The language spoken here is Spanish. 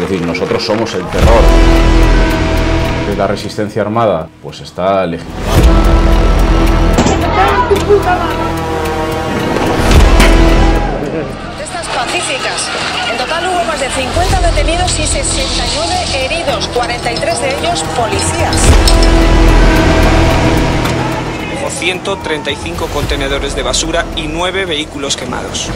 Es decir, nosotros somos el terror. De la resistencia armada, pues está legitimado. Protestas pacíficas. En total hubo más de 50 detenidos y 69 heridos, 43 de ellos policías. Hubo 135 contenedores de basura y 9 vehículos quemados.